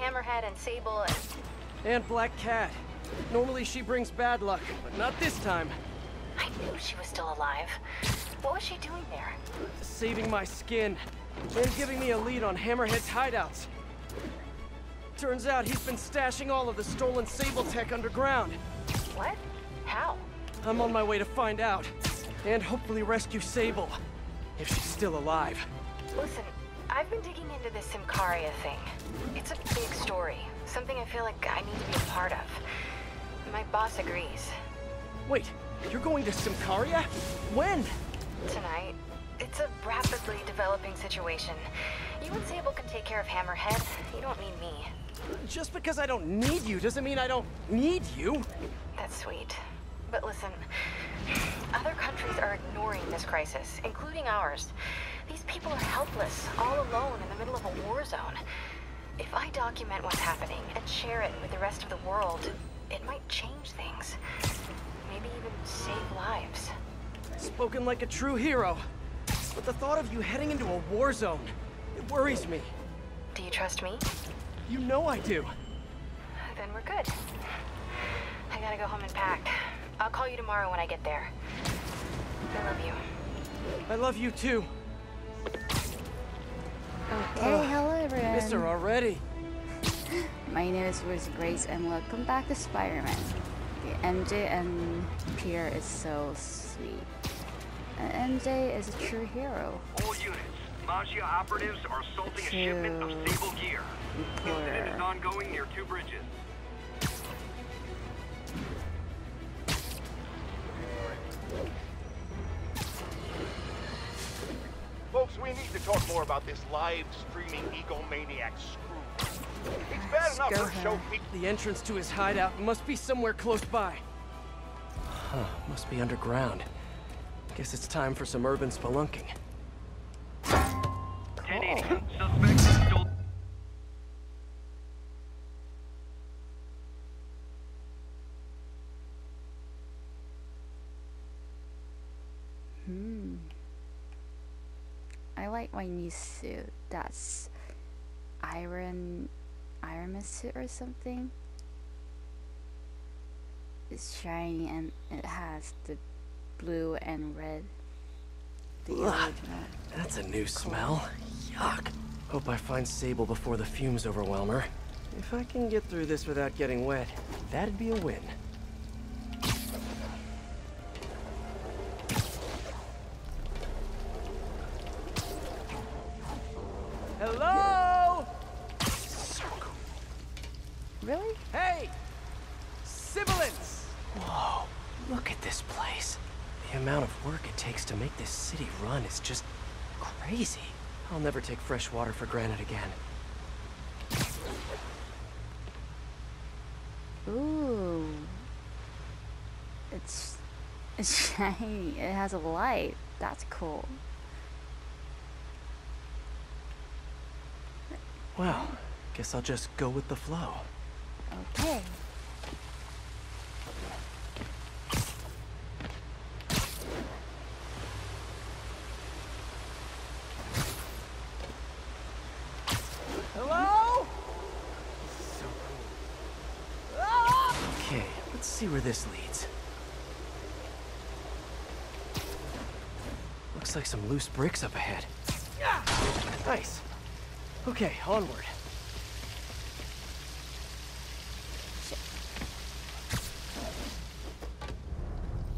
Hammerhead and Sable and... And Black Cat. Normally she brings bad luck, but not this time. I knew she was still alive. What was she doing there? Saving my skin. And giving me a lead on Hammerhead's hideouts. Turns out he's been stashing all of the stolen Sable tech underground. What? How? I'm on my way to find out. And hopefully rescue Sable. If she's still alive. Listen, I've been digging into this Symkaria thing. It's a big story. Something I feel like I need to be a part of. My boss agrees. Wait, you're going to Symkaria? When? Tonight. It's a rapidly developing situation. You and Sable can take care of Hammerhead. You don't need me. Just because I don't need you doesn't mean I don't need you. That's sweet. But listen, other countries are ignoring this crisis, including ours. These people are helpless, all alone in the middle of a war zone. If I document what's happening and share it with the rest of the world, it might change things. Maybe even save lives. Spoken like a true hero. But the thought of you heading into a war zone, it worries me. Do you trust me? You know I do. Then we're good. I gotta go home and pack. I'll call you tomorrow when I get there. I love you. I love you too. Okay, oh, hello everyone. Miss her already. My name is Rosy Grace and welcome back to Spider-Man. The MJ and Peter is so sweet. And MJ is a true hero. All units, Maggia operatives are assaulting a shipment of True. Sable gear. Incident is ongoing near two bridges. Folks, we need to talk more about this live streaming egomaniac screw. It's bad enough go to show ahead. The entrance to his hideout must be somewhere close by. Huh, must be underground. Guess it's time for some urban spelunking. 1080. Suspect My new suit. That's Iron Iron suit or something. It's shiny and it has the blue and red. Ugh. That's a new smell. Yuck. Hope I find Sable before the fumes overwhelm her. If I can get through this without getting wet, that'd be a win. This city run is just crazy. I'll never take fresh water for granted again. Ooh. It's it's shiny. It has a light. That's cool. Well, guess I'll just go with the flow. Okay. Hello? So cool. Ah! Okay, let's see where this leads. Looks like some loose bricks up ahead. Yeah! Nice. Okay, onward.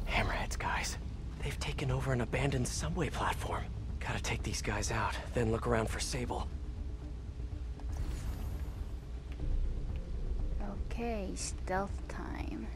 Hammerheads, guys. They've taken over an abandoned subway platform. Gotta take these guys out, then look around for Sable. Okay, stealth time.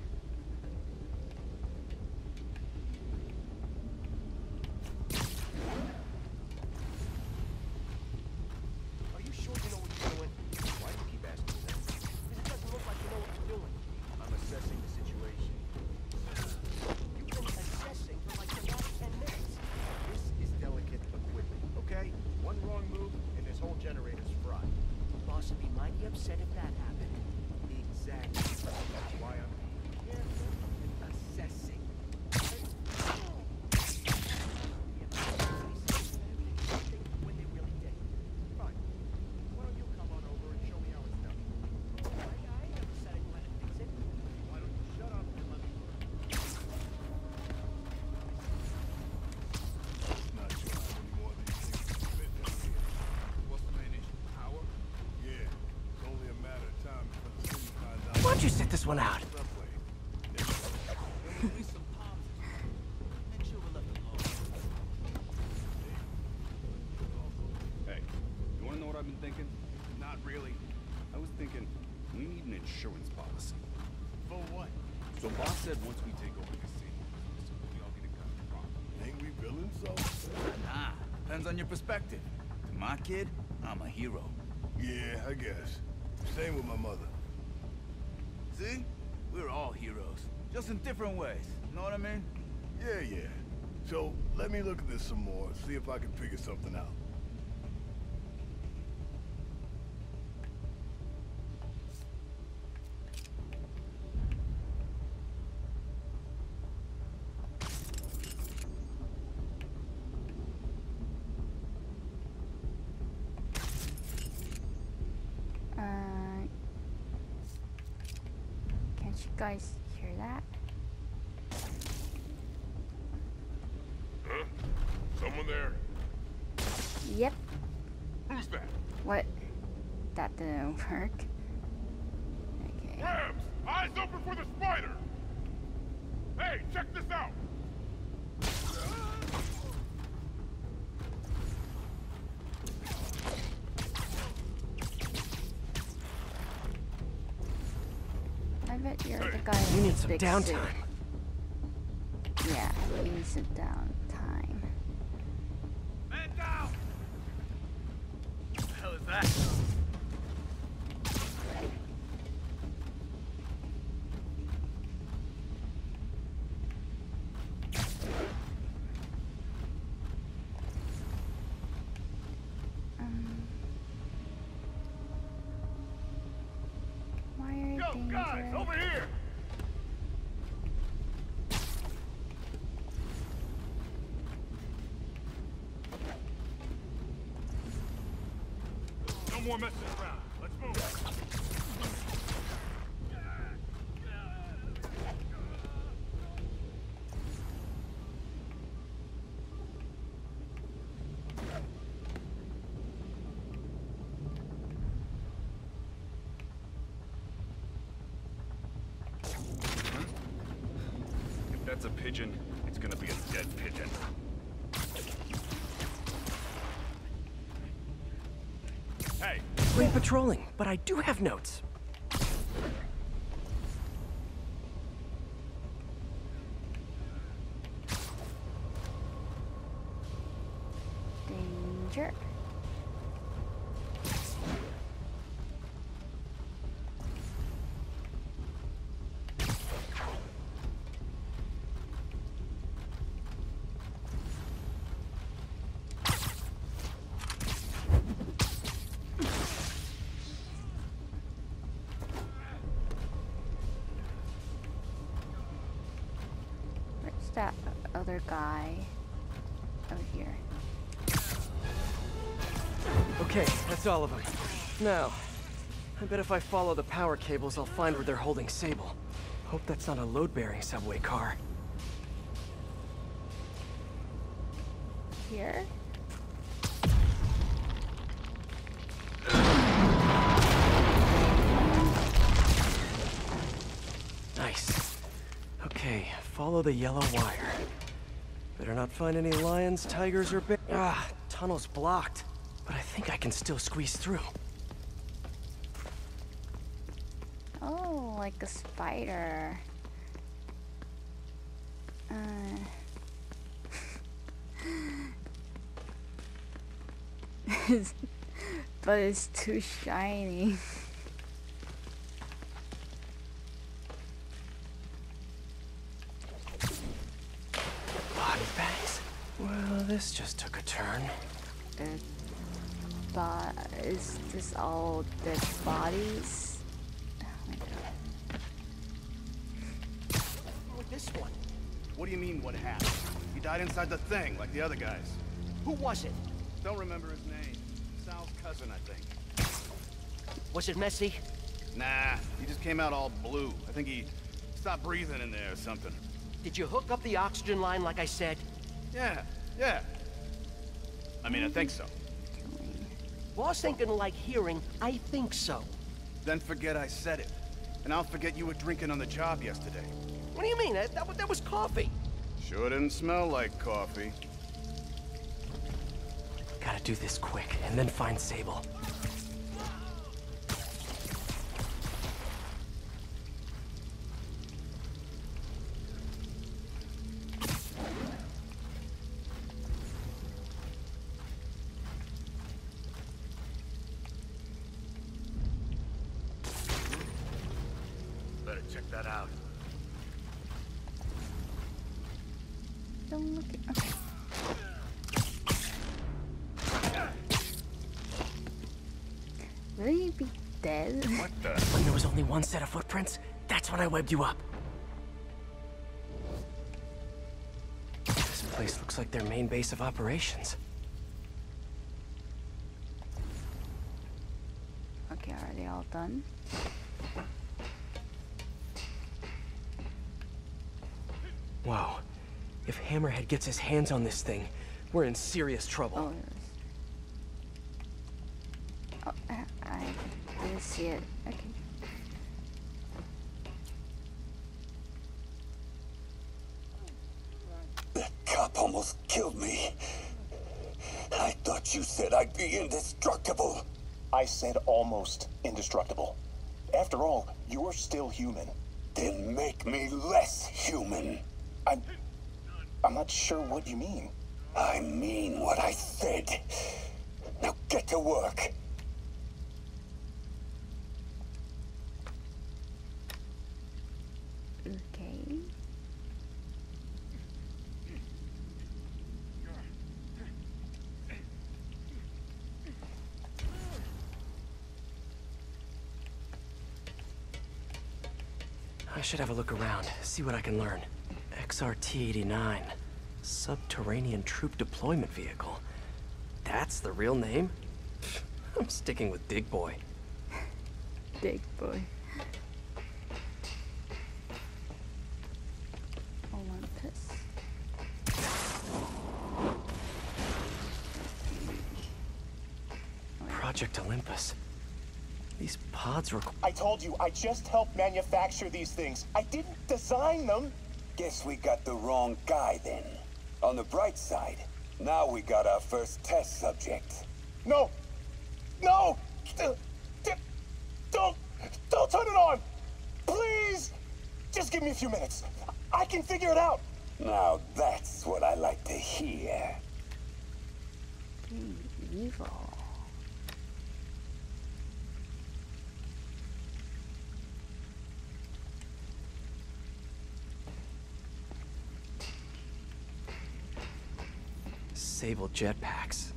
This one out? Hey, you wanna know what I've been thinking? Not really. I was thinking, we need an insurance policy. For what? So boss said once we take over the casino, we all get a cut of the profit. Ain't we villains, so? Nah, depends on your perspective. To my kid, I'm a hero. Yeah, I guess. Same with my mother. Just in different ways. You know what I mean? Yeah, yeah. So, let me look at this some more, see if I can figure something out. Uh, can't you guys hear that? Huh? Someone there? Yep. Who's that? What? That didn't work. Okay. Rams! Eyes open for the spider! Hey, check this out! I bet you're the Hey, guy. You need some downtime. suit. Yeah, he needs some downtime. Hell a pigeon, it's gonna be a dead pigeon. Hey, Great patrolling, but I do have notes. That other guy? Over here. Okay, that's all of them. Now, I bet if I follow the power cables, I'll find where they're holding Sable. Hope that's not a load-bearing subway car. Here? Follow the yellow wire. Better not find any lions, tigers, or bears. Ah, tunnel's blocked. But I think I can still squeeze through. Oh, like a spider. Uh. but it's too shiny. this just took a turn. Uh, but is this all dead bodies? Oh my this one. What do you mean, what happened? He died inside the thing, like the other guys. Who was it? Don't remember his name. Sal's cousin, I think. Was it messy? Nah, he just came out all blue. I think he stopped breathing in there or something. Did you hook up the oxygen line like I said? Yeah, yeah. I mean, I think so. Boss ain't gonna like hearing, I think so. Then forget I said it. And I'll forget you were drinking on the job yesterday. What do you mean? That, that, that was coffee. Sure didn't smell like coffee. Gotta do this quick, and then find Sable. That out. Don't look at. Okay. Will you be dead? What the? When there was only one set of footprints, that's when I webbed you up. This place looks like their main base of operations. Okay, are they all done? Hammerhead gets his hands on this thing, we're in serious Oh, trouble. there's. Oh, I, I didn't see it. Okay. That cop almost killed me. I thought you said I'd be indestructible. I said almost indestructible. After all, you're still human. Then make me less human. I'm. I'm not sure what you mean. I mean what I said. Now get to work. Okay. I should have a look around, see what I can learn. XRT-89. Subterranean Troop Deployment Vehicle. That's the real name? I'm sticking with Dig Boy. Big boy. Olympus. Project Olympus. These pods require... I told you, I just helped manufacture these things. I didn't design them. Guess we got the wrong guy then. On the bright side, now we got our first test subject. No! No! D- d- Don't! Don't turn it on! Please! Just give me a few minutes. I can figure it out. Now that's what I like to hear. Being evil. Sable jetpacks.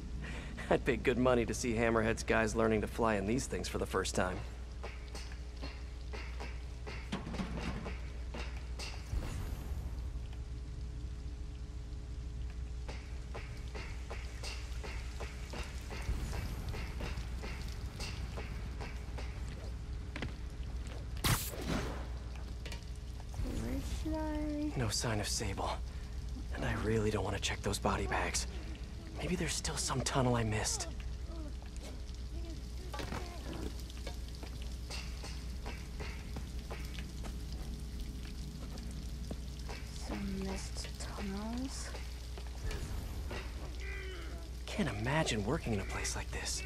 I'd pay good money to see Hammerhead's guys learning to fly in these things for the first time. Where should I? No sign of Sable. And I really don't want to check those body bags. Maybe there's still some tunnel I missed. Some missed tunnels. Can't imagine working in a place like this.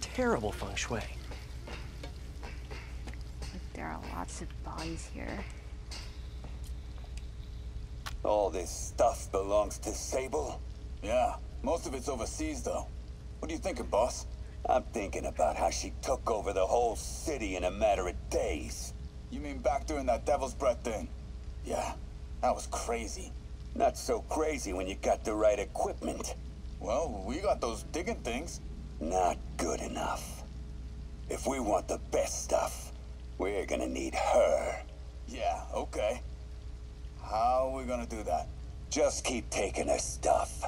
Terrible feng shui. Like there are lots of bodies here. All this stuff belongs to Sable? Yeah, most of it's overseas though. What are you thinking, boss? I'm thinking about how she took over the whole city in a matter of days. You mean back during that Devil's Breath thing? Yeah, that was crazy. Not so crazy when you got the right equipment. Well, we got those digging things. Not good enough. If we want the best stuff, we're gonna need her. Yeah, okay. How are we gonna do that? Just keep taking her stuff.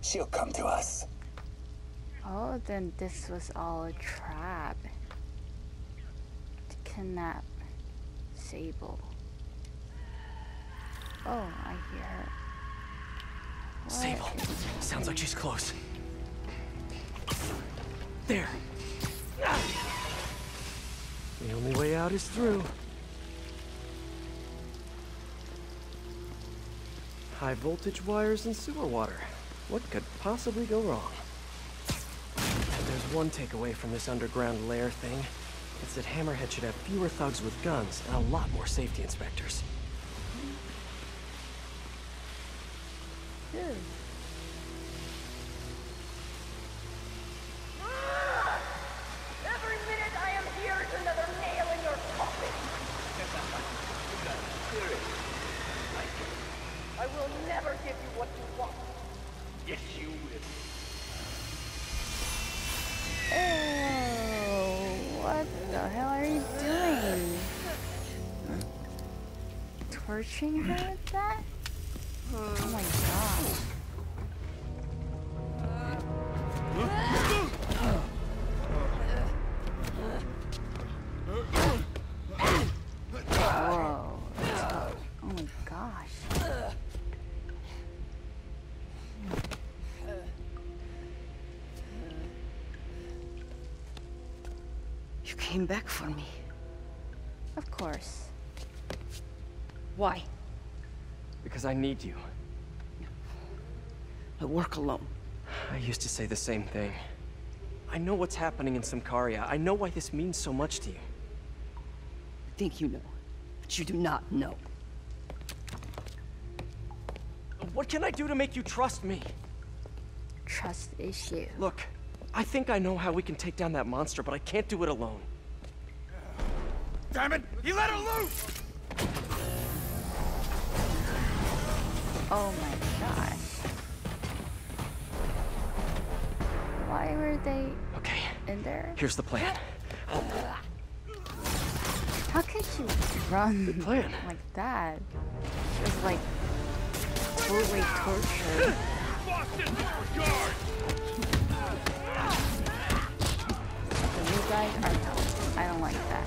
She'll come to us. Oh, then this was all a trap. To kidnap Sable. Oh, I hear her. What Sable. Sounds like she's close. There. The only way out is through. High voltage wires and sewer water. What could possibly go wrong? There's one takeaway from this underground lair thing. It's that Hammerhead should have fewer thugs with guns and a lot more safety inspectors. Every back for me. Of course. Why? Because I need you. I work alone. I used to say the same thing. I know what's happening in Symkaria. I know why this means so much to you. I think you know, but you do not know. What can I do to make you trust me? Trust issue. Look, I think I know how we can take down that monster, but I can't do it alone. Damn it! He let her loose! Oh my gosh. Why were they Okay. in there? Here's the plan. How could you run Good plan. like that? It's like totally torture. So you guys are no. I don't like that.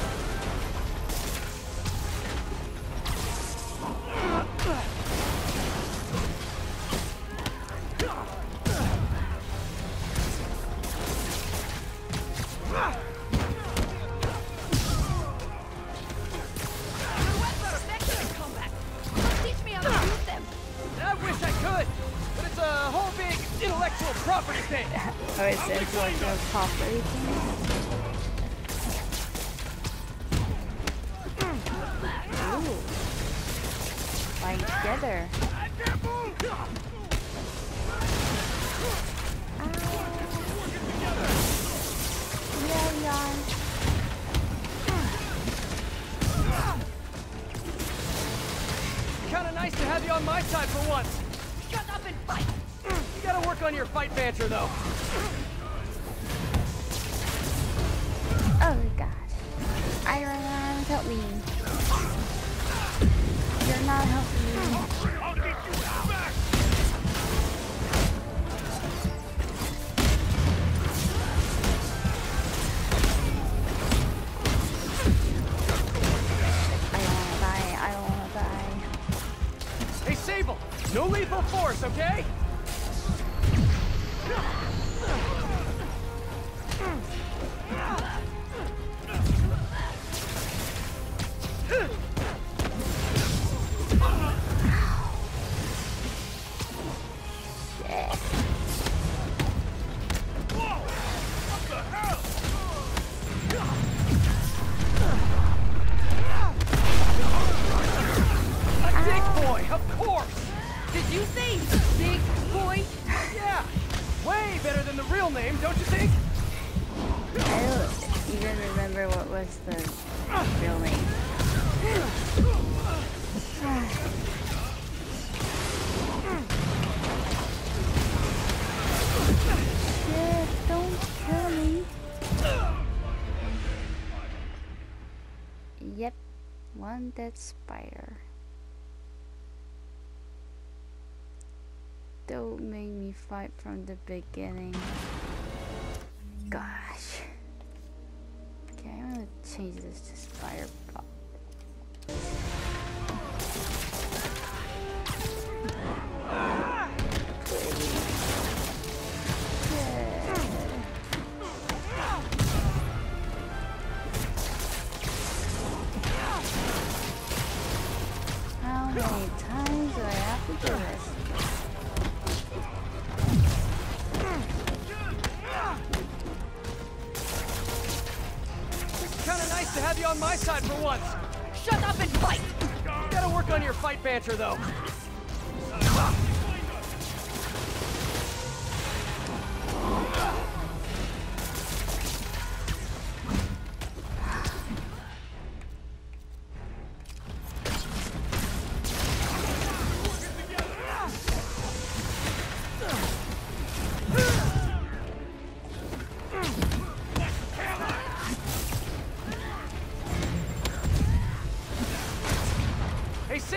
dead spider. Don't make me fight from the beginning. Gosh. Okay, I'm gonna change this to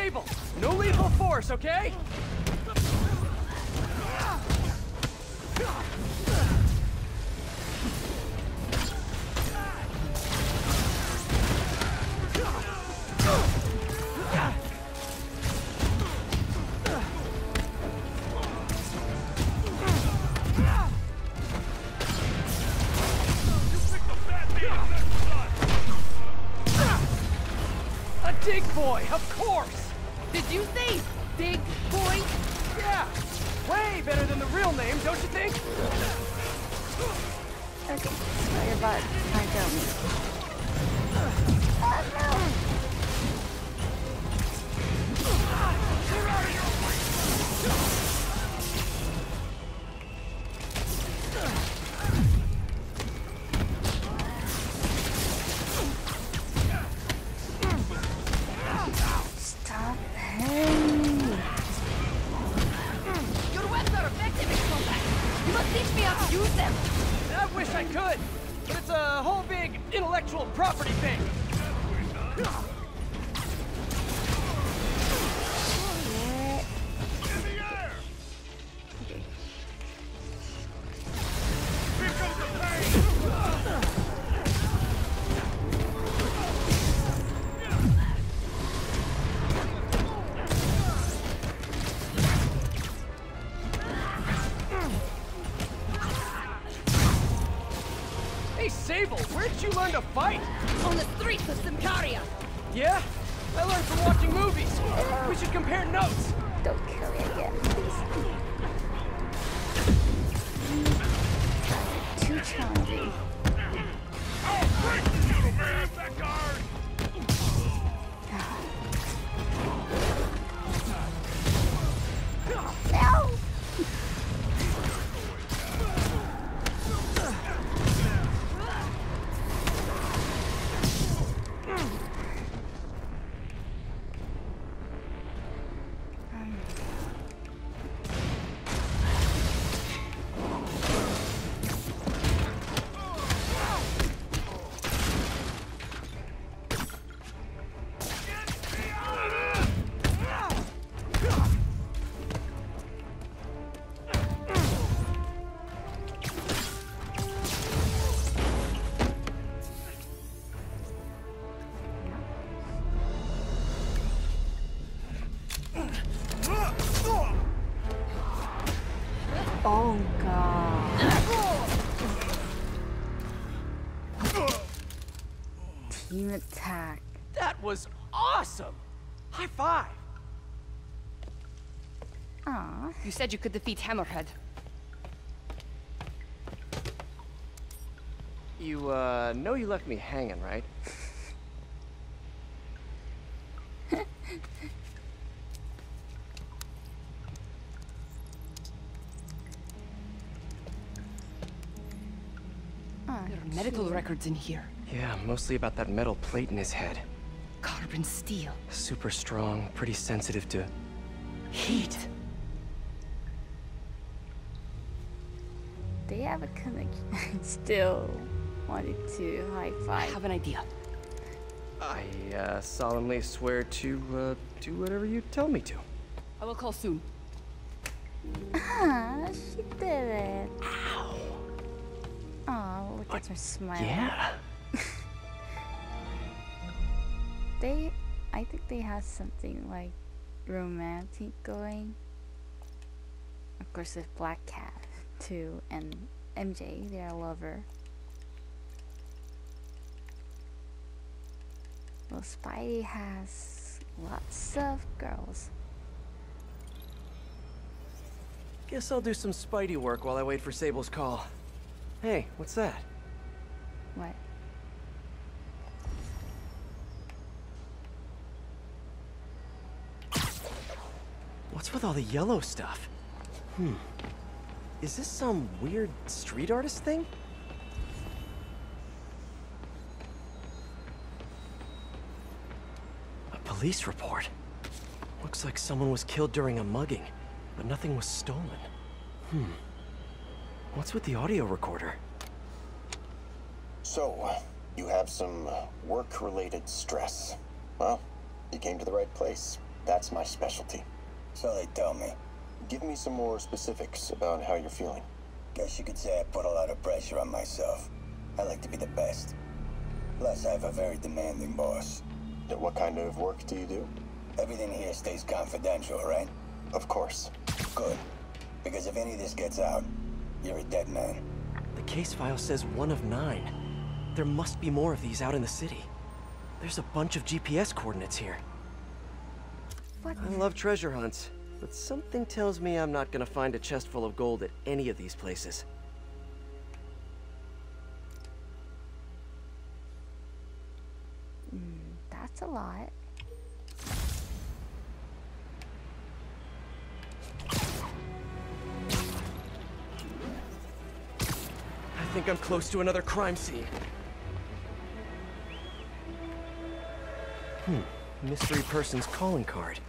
Hey, Sable! No lethal force, okay? You learn to fight? You said you could defeat Hammerhead. You, uh, know you left me hanging, right? There are medical records in here. Yeah, mostly about that metal plate in his head. Carbon steel. Super strong, pretty sensitive to... Heat. Have a connection. I still wanted to high I five. have an idea. I, uh, solemnly swear to, uh, do whatever you tell me to. I will call soon. Ah, she did it. Ow. Oh, look at her smile. Yeah. They, I think they have something like romantic going. Of course, with Black Cat too, and MJ. They are her. Well, Spidey has lots of girls. Guess I'll do some Spidey work while I wait for Sable's call. Hey, what's that? What? What's with all the yellow stuff? Hmm. Is this some weird street artist thing? A police report. Looks like someone was killed during a mugging, but nothing was stolen. Hmm. What's with the audio recorder? So, you have some uh, work-related stress. Well, you came to the right place. That's my specialty. So they tell me. Give me some more specifics about how you're feeling. Guess you could say I put a lot of pressure on myself. I like to be the best. Plus, I have a very demanding boss. What kind of work do you do? Everything here stays confidential, right? Of course. Good. Because if any of this gets out, you're a dead man. The case file says one of nine. There must be more of these out in the city. There's a bunch of GPS coordinates here. What? I love treasure hunts, but something tells me I'm not gonna find a chest full of gold at any of these places. Mm, that's a lot. I think I'm close to another crime scene. Hmm. Mystery person's calling card.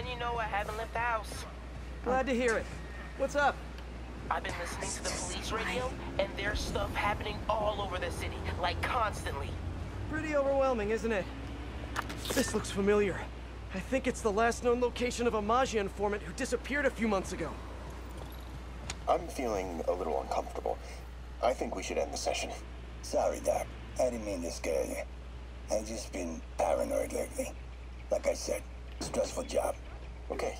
Just letting you know I haven't left the house. Glad to hear it. What's up? I've been listening to the police radio, and there's stuff happening all over the city, like constantly. Pretty overwhelming, isn't it? This looks familiar. I think it's the last known location of a Maggia informant who disappeared a few months ago. I'm feeling a little uncomfortable. I think we should end the session. Sorry, Doc. I didn't mean to scare you. I've just been paranoid lately. Like I said, stressful job. Okay.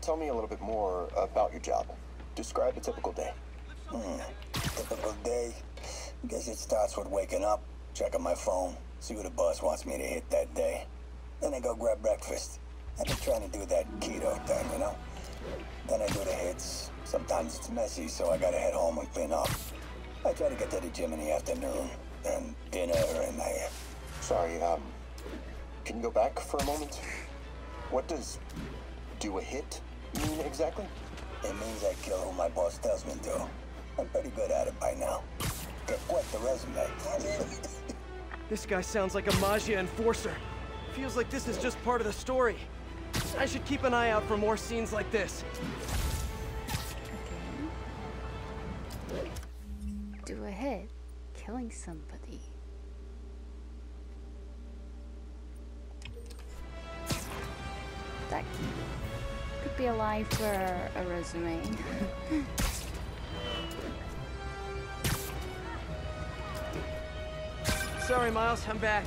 Tell me a little bit more about your job. Describe a typical day. Hmm. Typical day. Guess it starts with waking up, checking my phone, see what the boss wants me to hit that day. Then I go grab breakfast. I've been trying to do that keto thing, you know? Then I do the hits. Sometimes it's messy, so I gotta head home and clean up. I try to get to the gym in the afternoon, then dinner, and I... Sorry, um... Can you go back for a moment? What does do a hit mean exactly? It means I kill who my boss tells me to. I'm pretty good at it by now. Got quite the resume. This guy sounds like a Maggia enforcer. Feels like this is just part of the story. I should keep an eye out for more scenes like this. Okay. Do a hit. Killing somebody. That could be a lie for a resume. Sorry, Miles, I'm back.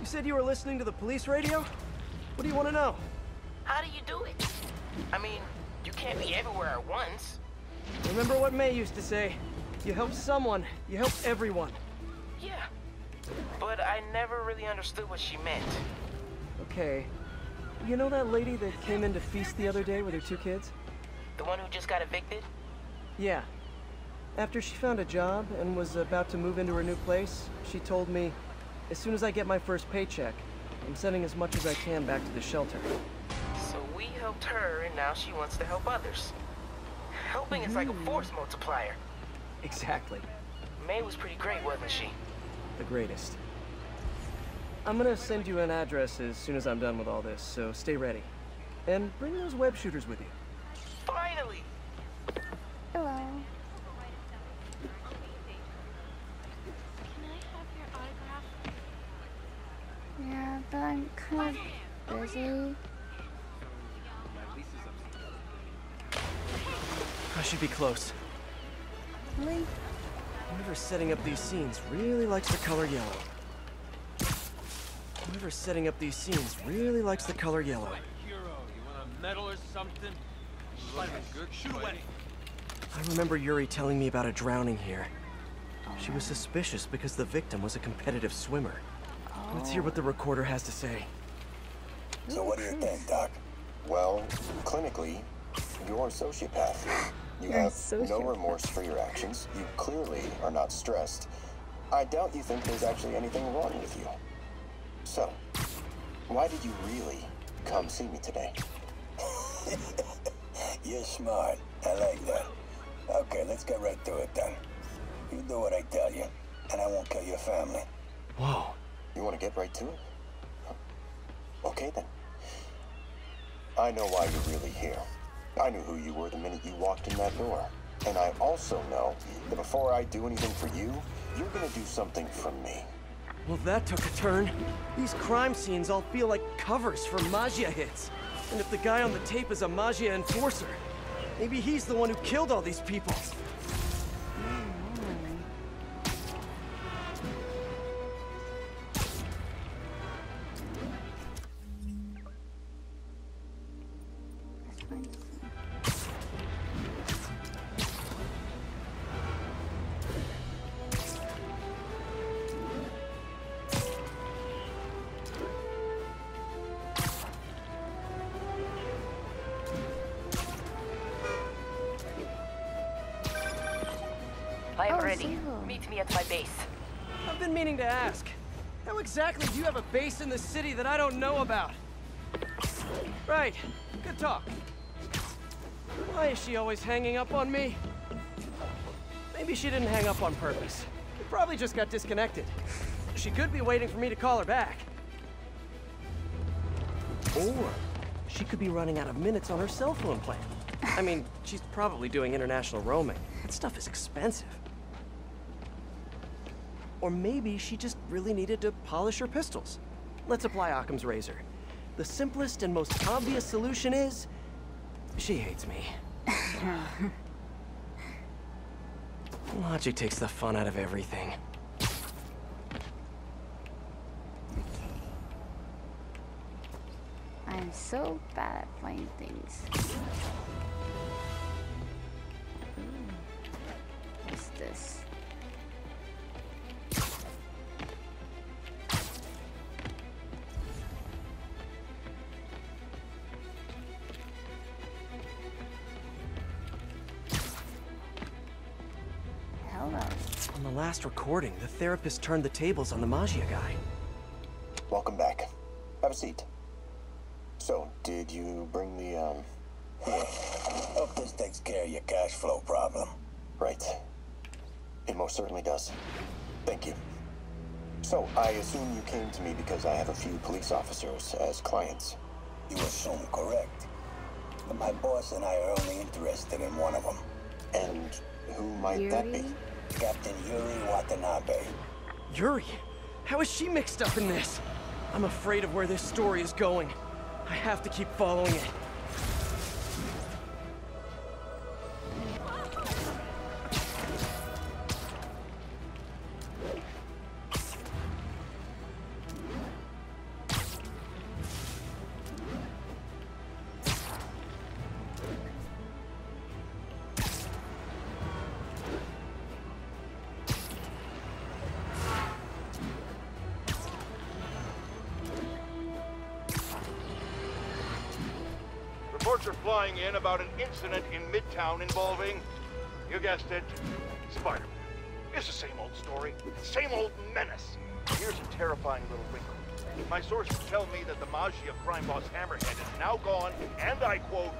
You said you were listening to the police radio? What do you want to know? How do you do it? I mean, you can't be everywhere at once. Remember what May used to say? You help someone, you help everyone. Yeah. But I never really understood what she meant. Okay. You know that lady that came in to feast the other day with her two kids? The one who just got evicted? Yeah. After she found a job and was about to move into her new place, she told me, as soon as I get my first paycheck, I'm sending as much as I can back to the shelter. So we helped her, and now she wants to help others. Helping is like a force mm. multiplier. Exactly. May was pretty great, wasn't she? The greatest. I'm gonna send you an address as soon as I'm done with all this, so stay ready. And bring those web shooters with you. Finally! Hello. Yeah, but I'm kind of busy. I should be close. Really? Whoever's setting up these scenes really likes the color yellow. Whoever's setting up these scenes really likes the color yellow. Hero, you want a medal or something? Good Shoot away. I remember Yuri telling me about a drowning here. She was suspicious because the victim was a competitive swimmer. Let's hear what the recorder has to say. So what do you think, Doc? Well, clinically, you're a sociopath. You You're a have no remorse for your actions. You clearly are not stressed. I doubt you think there's actually anything wrong with you. So, why did you really come see me today? You're smart. I like that. Okay, let's get right to it then. You do what I tell you, and I won't kill your family. Whoa. You want to get right to it? Okay then. I know why you're really here. I knew who you were the minute you walked in that door. And I also know that before I do anything for you, you're gonna do something for me. Well, that took a turn. These crime scenes all feel like covers for Maggia hits. And if the guy on the tape is a Maggia enforcer, maybe he's the one who killed all these people. I am ready. Zero. Meet me at my base. I've been meaning to ask. How exactly do you have a base in the city that I don't know about? Right. Good talk. Why is she always hanging up on me? Maybe she didn't hang up on purpose. We probably just got disconnected. She could be waiting for me to call her back. Or she could be running out of minutes on her cell phone plan. I mean, she's probably doing international roaming. That stuff is expensive. Or maybe she just really needed to polish her pistols. Let's apply Occam's razor. The simplest and most obvious solution is... She hates me. Logic takes the fun out of everything. I'm so bad at finding things. Ooh. What's this? Last recording, the therapist turned the tables on the Maggia guy. Welcome back. Have a seat. So, did you bring the, um... Yeah. Hope this takes care of your cash flow problem. Right. It most certainly does. Thank you. So, I assume you came to me because I have a few police officers as clients. You assume correct. But my boss and I are only interested in one of them. And who might that be? Captain Yuri Watanabe. Yuri! How is she mixed up in this? I'm afraid of where this story is going. I have to keep following it. Midtown involving, you guessed it, Spider-Man. It's the same old story, same old menace. Here's a terrifying little wrinkle. My sources tell me that the Maggia crime boss Hammerhead is now gone, and I quote,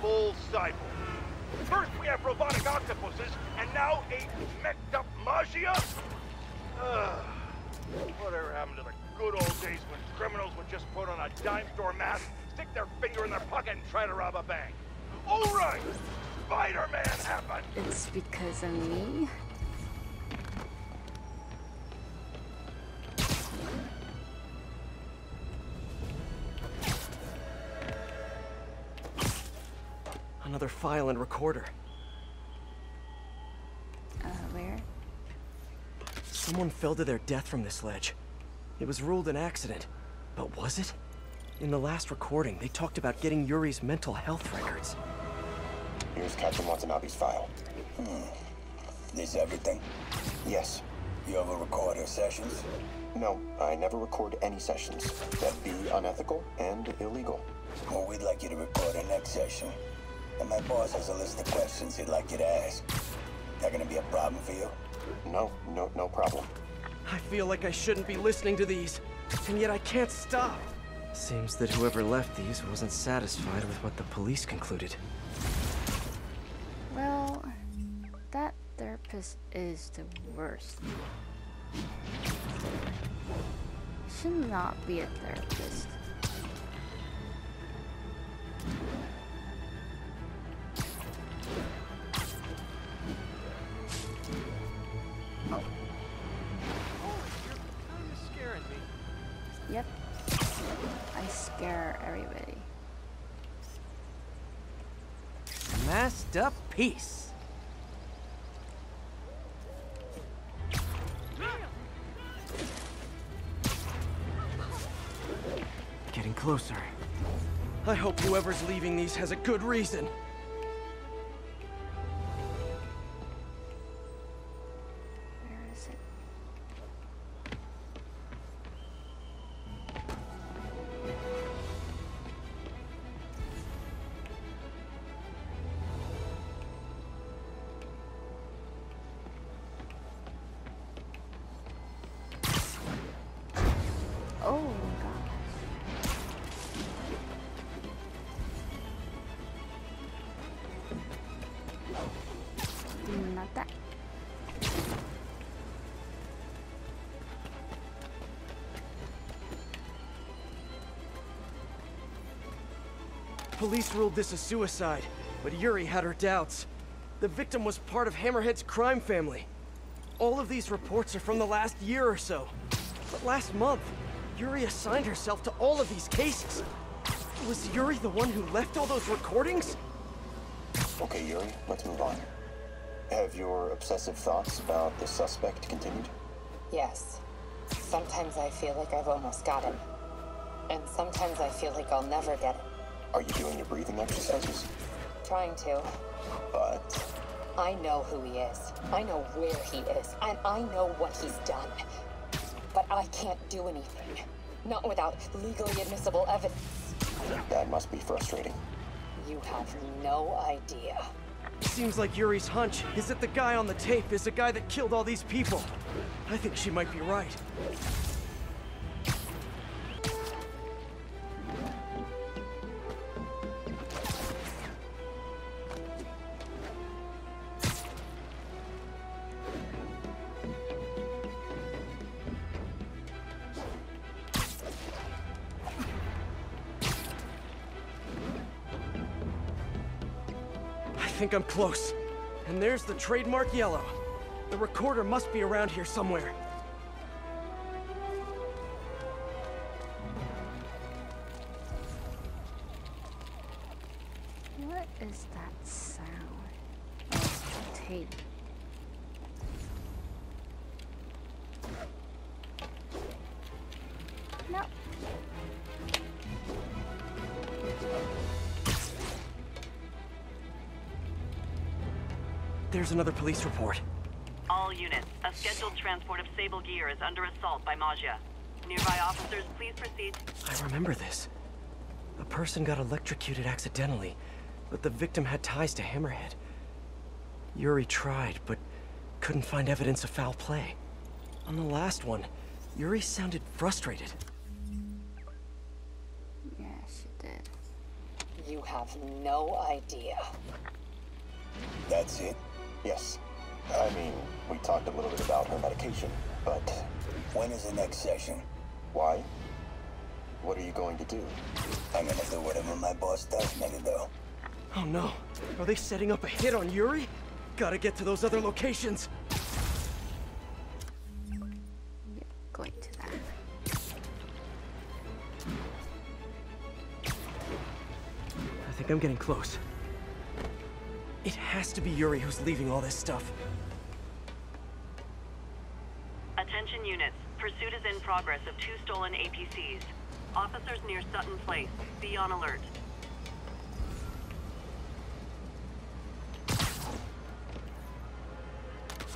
full cyborg. First we have robotic octopuses, and now a mech'd up Maggia? Whatever happened to the good old days when criminals would just put on a dime store mask, stick their finger in their pocket, and try to rob a bank? All right, Spider-Man happened. It's because of me? Another file and recorder. Uh, where? Someone fell to their death from this ledge. It was ruled an accident. But was it? In the last recording, they talked about getting Yuri's mental health records. Here's Captain Watanabe's file. Hmm. This everything? Yes. You ever record her sessions? No, I never record any sessions. That'd be unethical and illegal. Well, we'd like you to record our next session. And my boss has a list of questions he'd like you to ask. That gonna be a problem for you? No, no, no problem. I feel like I shouldn't be listening to these, and yet I can't stop. Seems that whoever left these wasn't satisfied with what the police concluded. Therapist is the worst. Should not be a therapist. scaring hope whoever's leaving these has a good reason. Police ruled this a suicide, but Yuri had her doubts. The victim was part of Hammerhead's crime family. All of these reports are from the last year or so. But last month, Yuri assigned herself to all of these cases. Was Yuri the one who left all those recordings? Okay, Yuri, let's move on. Have your obsessive thoughts about the suspect continued? Yes. Sometimes I feel like I've almost got him. And sometimes I feel like I'll never get him. Are you doing your breathing exercises? Trying to. But I know who he is. I know where he is. And I know what he's done. But I can't do anything. Not without legally admissible evidence. that must be frustrating. You have no idea. Seems like Yuri's hunch is that the guy on the tape is the guy that killed all these people. I think she might be right. I'm close. And there's the trademark yellow. The recorder must be around here somewhere. Another police report. All units, a scheduled transport of Sable gear is under assault by Maggia. Nearby officers, please proceed. I remember this. A person got electrocuted accidentally, but the victim had ties to Hammerhead. Yuri tried, but couldn't find evidence of foul play. On the last one, Yuri sounded frustrated. Yeah, she did. You have no idea. That's it? Yes. I mean, we talked a little bit about her medication, but When is the next session? why? What are you going to do? I'm gonna do whatever my boss tells me to do. Oh no. Are they setting up a hit on Yuri? Gotta get to those other locations. Going to that. I think I'm getting close. It has to be Yuri who's leaving all this stuff. Attention units, pursuit is in progress of two stolen APCs. Officers near Sutton Place, be on alert.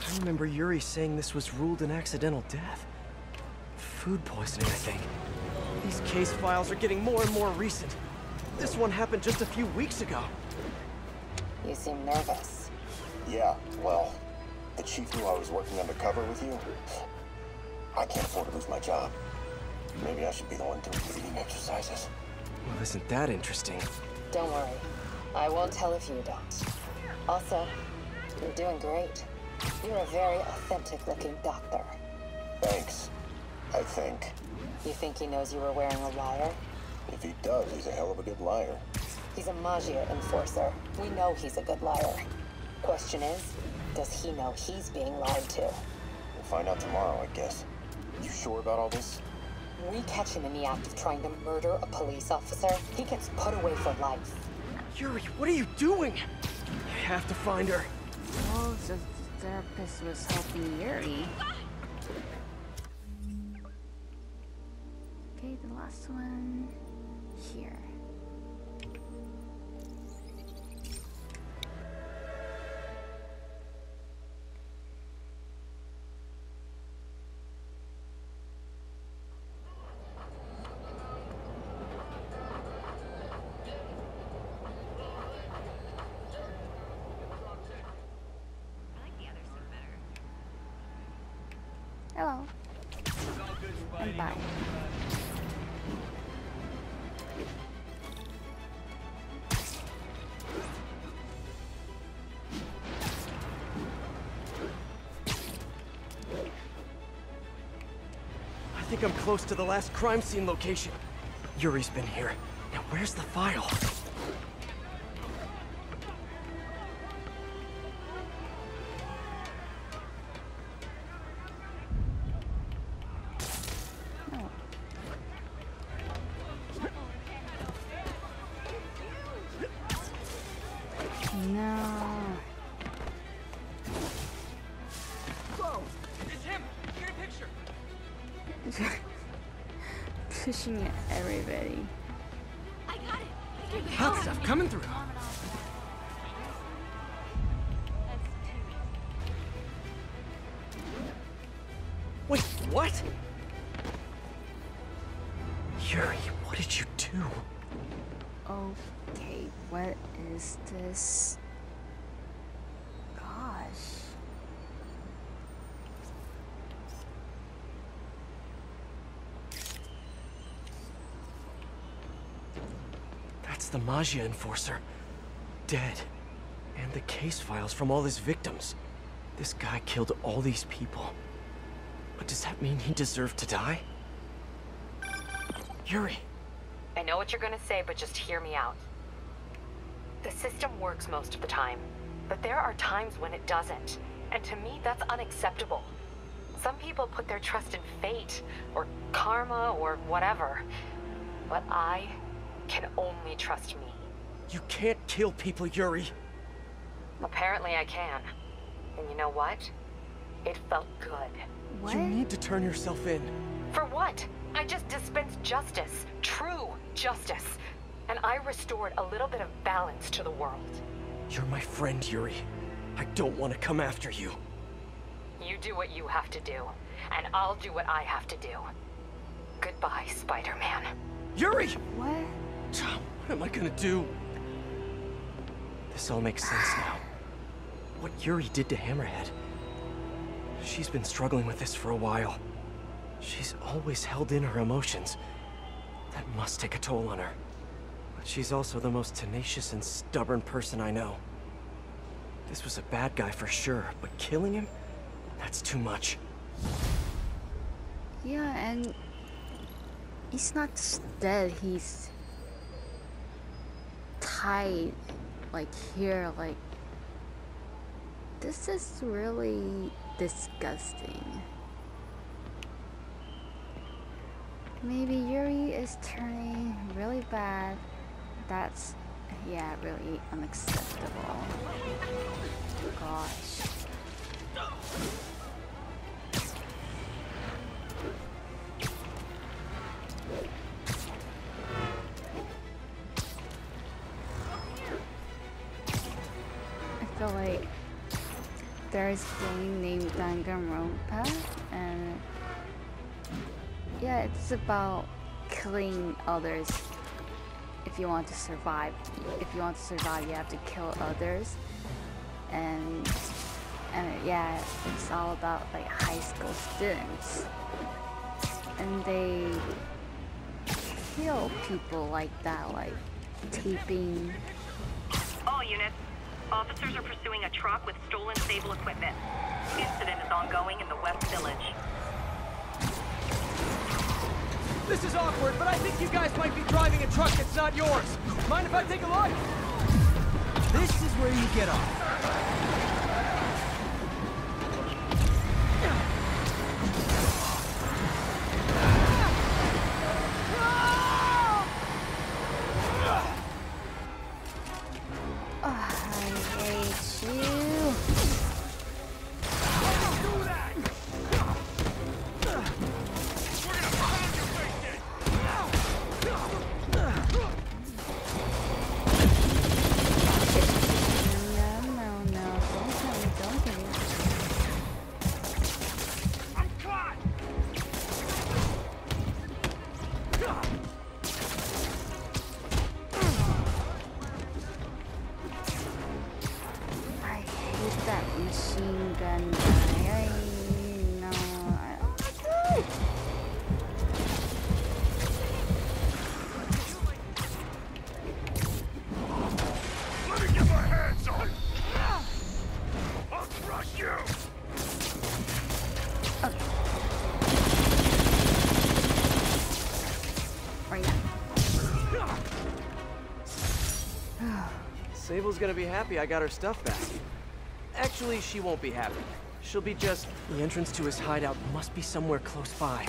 I remember Yuri saying this was ruled an accidental death. Food poisoning, I think. These case files are getting more and more recent. This one happened just a few weeks ago. You seem nervous. Yeah, well, the chief knew I was working undercover with you. I can't afford to lose my job. Maybe I should be the one doing the breathing exercises. Well, isn't that interesting? Don't worry. I won't tell if you don't. Also, you're doing great. You're a very authentic looking doctor. Thanks. I think. You think he knows you were wearing a wire? If he does, he's a hell of a good liar. He's a Maggia enforcer. We know he's a good liar. Question is, does he know he's being lied to? We'll find out tomorrow, I guess. You sure about all this? We catch him in the act of trying to murder a police officer, he gets put away for life. Yuri, what are you doing? I have to find her. Oh, so the therapist was helping Yuri. Okay, the last one here. Bye. I think I'm close to the last crime scene location. Yuri's been here. Now where's the file? Maggia Enforcer. Dead. And the case files from all his victims. This guy killed all these people. But does that mean he deserved to die? Yuri. I know what you're gonna say, but just hear me out. The system works most of the time, but there are times when it doesn't. And to me, that's unacceptable. Some people put their trust in fate, or karma, or whatever. But I can only trust me. You can't kill people, Yuri. Apparently I can. And you know what? It felt good. What? You need to turn yourself in. For what? I just dispensed justice. True justice. And I restored a little bit of balance to the world. You're my friend, Yuri. I don't want to come after you. You do what you have to do, and I'll do what I have to do. Goodbye, Spider-Man. Yuri! What? What am I gonna do? This all makes sense now. What Yuri did to Hammerhead. She's been struggling with this for a while. She's always held in her emotions. That must take a toll on her. But she's also the most tenacious and stubborn person I know. This was a bad guy for sure, but killing him? That's too much. Yeah, and he's not dead, he's tied like here, like this is really disgusting. Maybe Yuri is turning really bad. That's, yeah, really unacceptable. Gosh. A game named Danganronpa, and yeah, it's about killing others. If you want to survive, if you want to survive, you have to kill others, and and yeah, it's all about like high school students, and they kill people like that, like taping. All units. Officers are pursuing a truck with stolen Sable equipment. Incident is ongoing in the West Village. This is awkward, but I think you guys might be driving a truck that's not yours. Mind if I take a look? This is where you get off. Gonna be happy I got her stuff back. Actually, she won't be happy. She'll be just... The entrance to his hideout must be somewhere close by.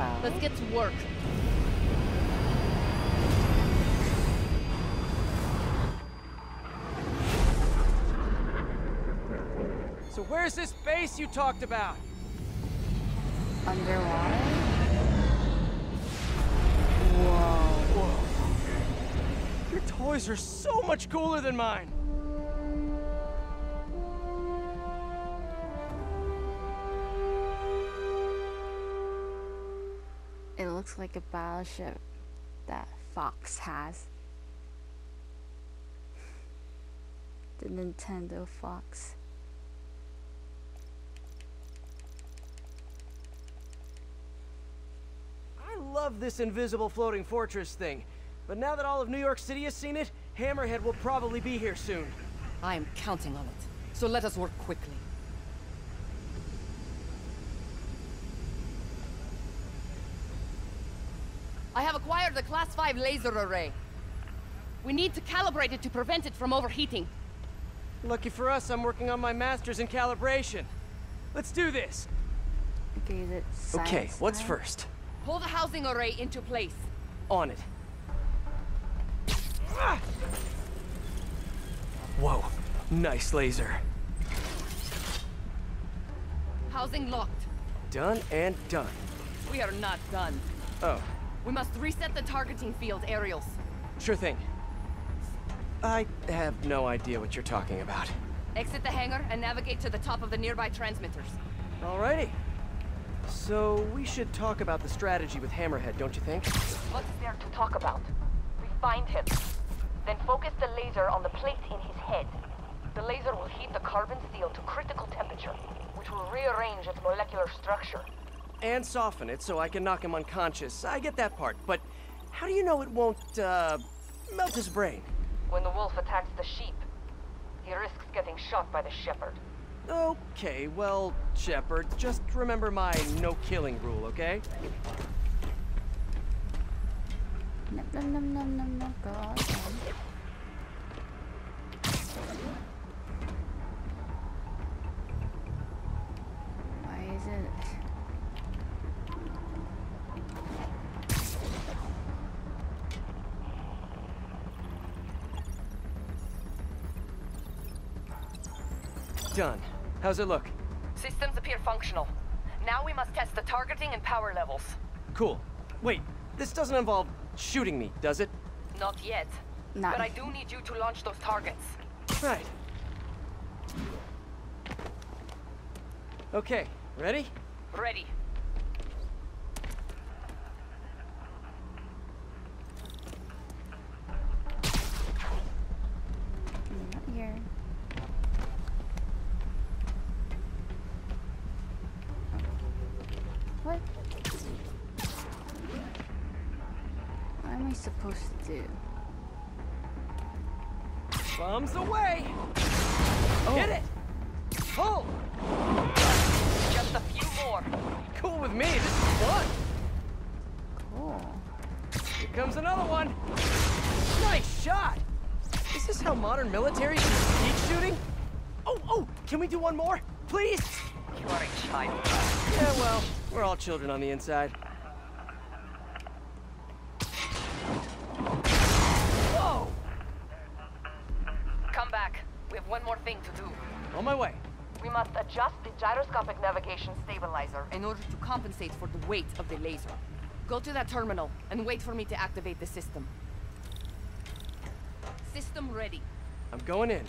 Hello. Let's get to work. So where's this base you talked about? Underwater? Whoa. Whoa. Your toys are so much cooler than mine. Looks like a battleship that Fox has. The Nintendo Fox. I love this invisible floating fortress thing. But now that all of New York City has seen it, Hammerhead will probably be here soon. I am counting on it. So let us work quickly. I have acquired the Class 5 laser array. We need to calibrate it to prevent it from overheating. Lucky for us, I'm working on my master's in calibration. Let's do this. Okay, that's Okay, what's time. first? Pull the housing array into place. On it. Whoa, nice laser. Housing locked. Done and done. We are not done. Oh, We must reset the targeting field aerials. sure thing. I have no idea what you're talking about. Exit the hangar and navigate to the top of the nearby transmitters. Alrighty. So, we should talk about the strategy with Hammerhead, don't you think? What's there to talk about? We find him. Then focus the laser on the plate in his head. The laser will heat the carbon steel to critical temperature, which will rearrange its molecular structure. And soften it so I can knock him unconscious. I get that part, but how do you know it won't, uh, Melt his brain. When the wolf attacks the sheep, he risks getting shot by the shepherd. Okay, well, shepherd, just remember my no killing rule, okay? Nom nom nom nom nom nom. How's it look? Systems appear functional. Now we must test the targeting and power levels. Cool. Wait, this doesn't involve shooting me, does it? Not yet. Not But I do need you to launch those targets. Right. Okay, ready? Ready. The inside. Whoa! Come back. We have one more thing to do. On my way. We must adjust the gyroscopic navigation stabilizer in order to compensate for the weight of the laser. Go to that terminal and wait for me to activate the system. System ready. I'm going in.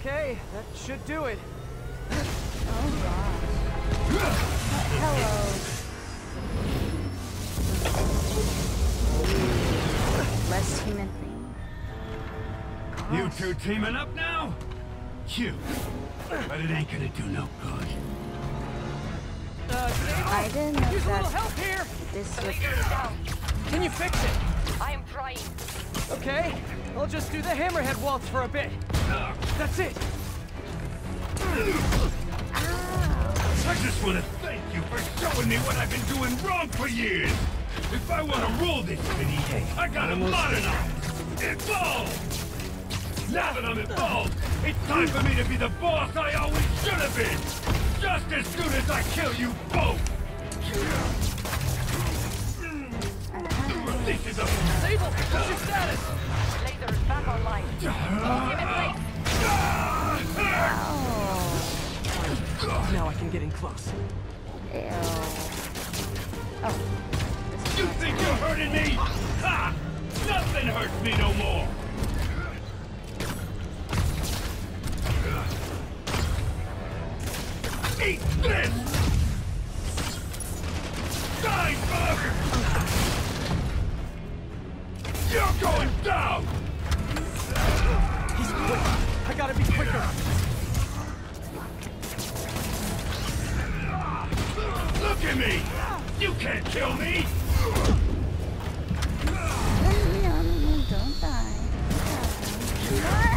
Okay, that should do it. Two teaming up now? Cute. But it ain't gonna do no good. Uh, I didn't know use a little help here. this The was is down. Can you fix it? I am trying. Okay, I'll just do the hammerhead waltz for a bit. That's it. I just want to thank you for showing me what I've been doing wrong for years. If I want to rule this city, I gotta modernize, evolve. Now that I'm involved, it's time for me to be the boss I always should have been. Just as soon as I kill you both. This is a Sable, what's your status? Laser is back online. Keep in place. Now I can get in close. Ew. Oh. You think you're hurting me? Ha! Nothing hurts me no more! Eat this! Die, bug! You're going down! He's quick. I gotta be quicker. Look at me! You can't kill me! Don't die. Don't die.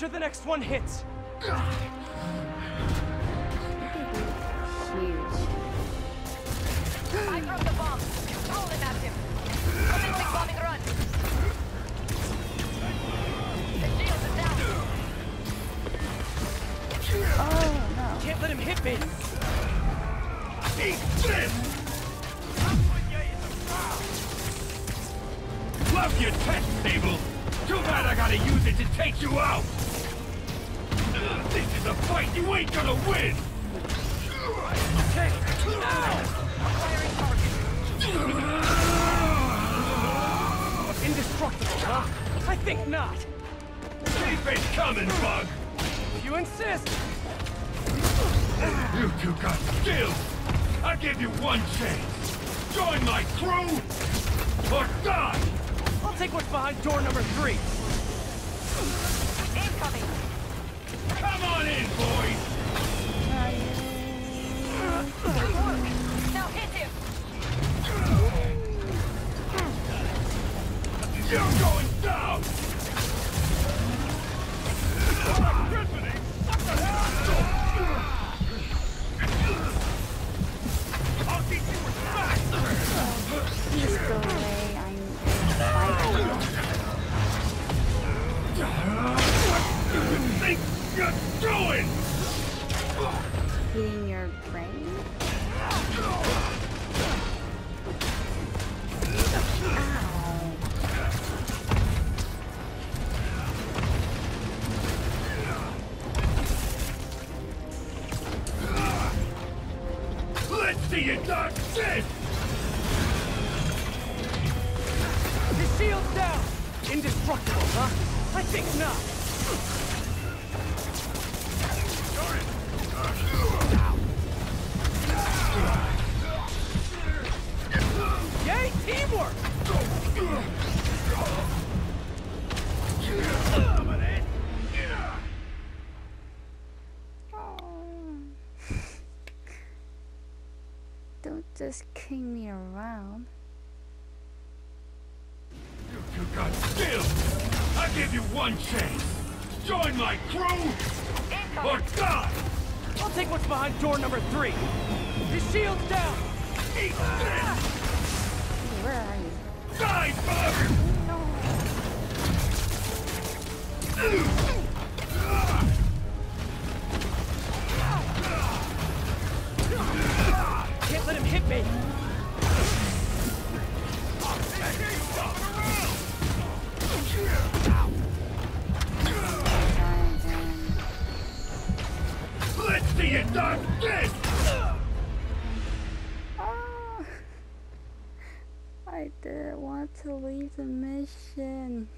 Sure the next one hits. Huge. I dropped the bomb. Rolling at him. Commencing bombing run. The shield is down. Oh no. Can't let him hit me. Eat this! Love your test table! Too bad I gotta use it to take you out! This is a fight you ain't gonna win! Okay, now! Indestructible, huh? I think not. Keep it coming, Bug! If you insist. You two got skills! I'll give you one chance! Join my crew, or die! I'll take what's behind door number three. Incoming. Come on in, boys! Now hit him. You're going down! My crew, or die! I'll take what's behind door number three. His shield's down. Eat this! Where are you? Die, bug! Can't let him hit me. Let's see you dodge this! Ah. I didn't want to leave the mission.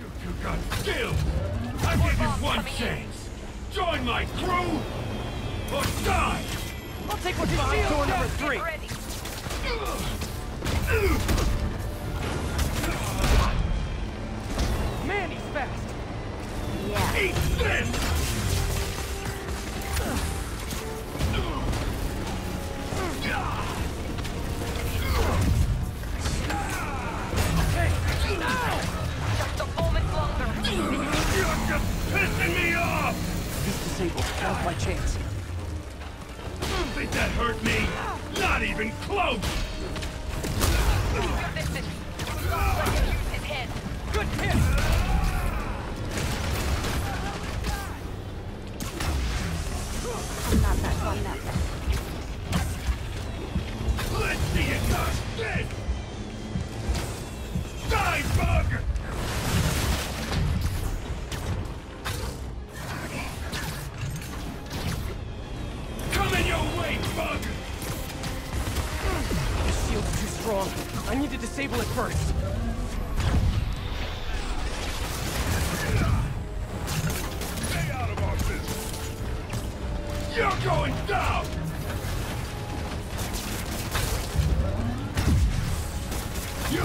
You two got skills! I'll give you one chance! Join my crew, or die! I'll take what's behind door number three. Man, he's fast. Yeah. Eat this! Just a moment longer. You're just pissing me off! He's disabled. Now's my chance. Think that hurt me? Not even close! Good hit.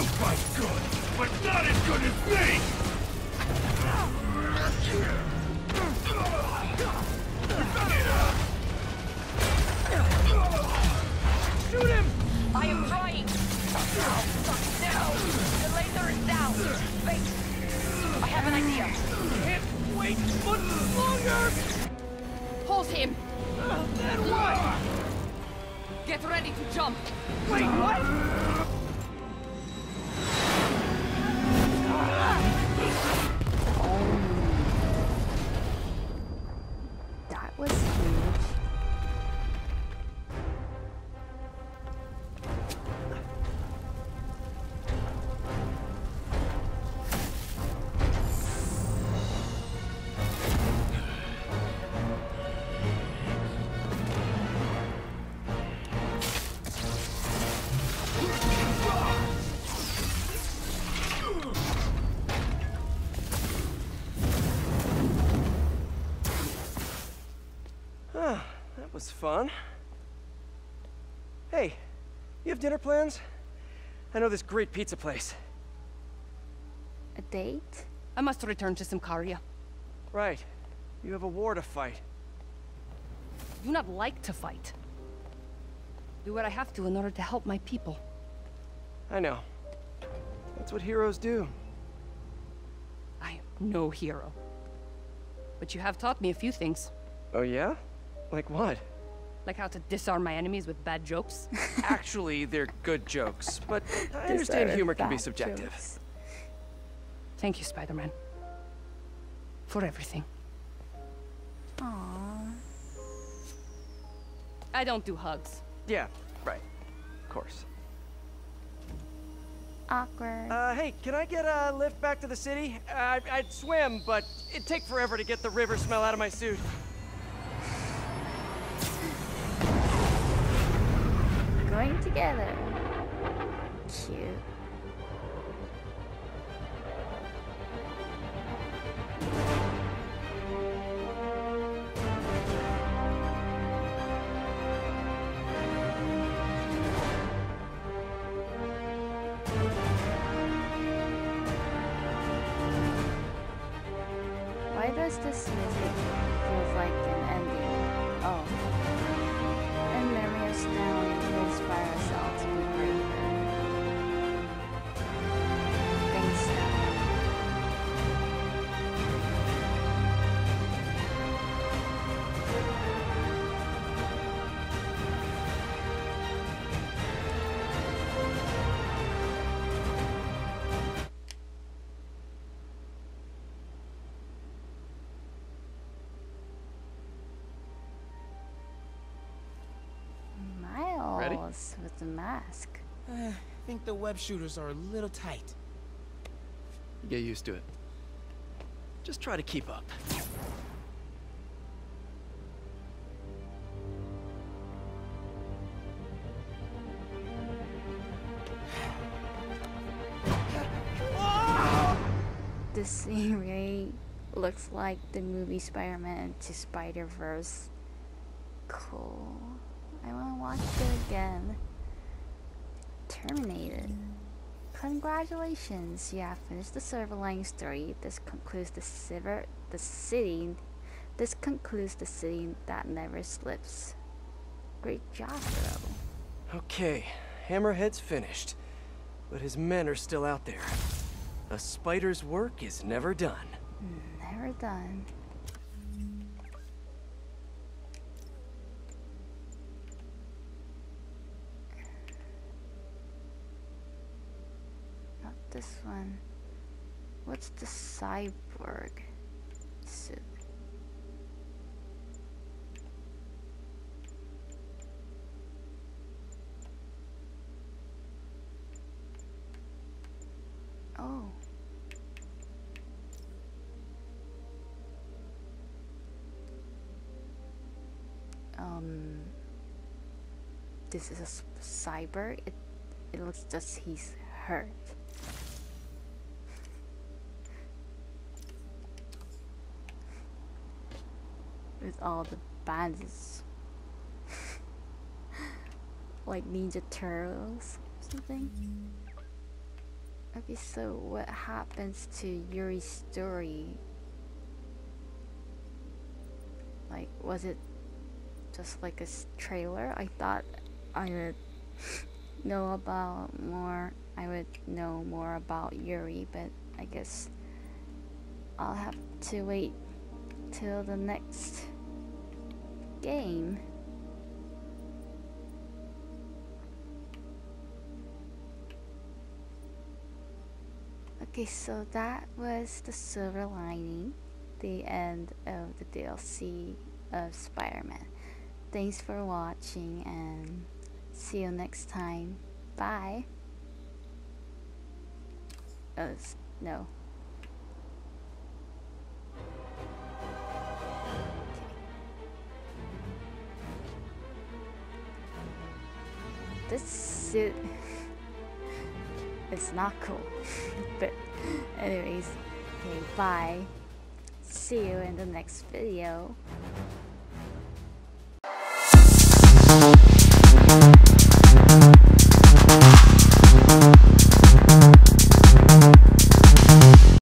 You fight good, but not as good as me! Shoot him! I am trying! No! No! The laser is down! Wait! I have an idea! Can't wait much longer! Hold him! Ah, then what? Get ready to jump! Wait, what? Fun. Hey, you have dinner plans? I know this great pizza place. A date? I must return to Symkaria. Right. You have a war to fight. Do not like to fight. Do what I have to in order to help my people. I know. That's what heroes do. I am no hero. But you have taught me a few things. Oh yeah? Like what? Like how to disarm my enemies with bad jokes. Actually, they're good jokes, but I understand humor can be subjective. jokes. Thank you, Spider-Man. For everything. Aww. I don't do hugs. Yeah, right. Of course. Awkward. Uh, hey, can I get a lift back to the city? Uh, I'd swim, but it'd take forever to get the river smell out of my suit. Going together. Cute. Miles the mask. Uh, I think the web shooters are a little tight. Get used to it. Just try to keep up. The scenery looks like the movie Spider-Man to Spider-Verse. Cool. I want to watch it again. Terminated. Congratulations, you have finished the Silverline story. This concludes the Silver, the city. This concludes the city that never slips. Great job, bro. Okay, Hammerhead's finished. But his men are still out there. A spider's work is never done. Never done. Not this one. What's the cyborg? Oh. Um. This is a cyber. It it looks just he's hurt. With all the bandits. like Ninja Turtles or something. Okay, so what happens to Yuri's story? Like, was it just like a trailer? I thought I would know about more. I would know more about Yuri, but I guess I'll have to wait till the next game. Okay, so that was the silver lining, the end of the DLC of Spider-Man. Thanks for watching and see you next time. Bye. Oh, no. This suit is not cool. but anyways, okay, bye. See you in the next video.